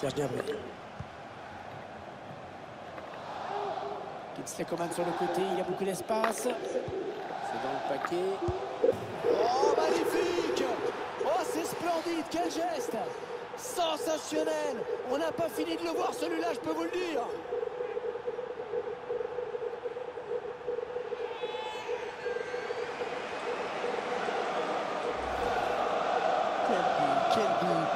Serge Gnabry. Kingsley sur le côté, il y a beaucoup d'espace. C'est dans le paquet. Oh, magnifique Oh, c'est splendide, quel geste Sensationnel On n'a pas fini de le voir celui-là, je peux vous le dire Quel but, quel but